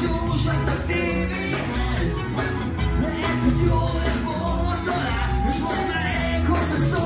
shows like the DVS. At the Yule, it's for a was my ankle to soul.